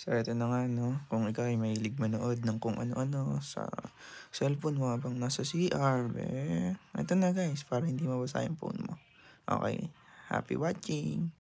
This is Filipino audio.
So, eto na nga, no? Kung ikaw ay mahilig manood ng kung ano-ano sa cellphone mo habang nasa CR, eh, eto na guys, para hindi mabasa yung phone mo. Okay, happy watching!